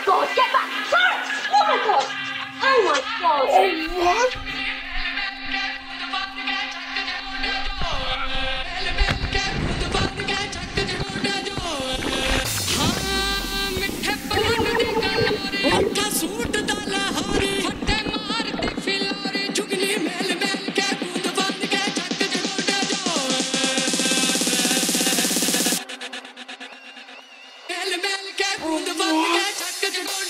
my god, get back! Oh my god! Oh my god! Oh, what? The you're going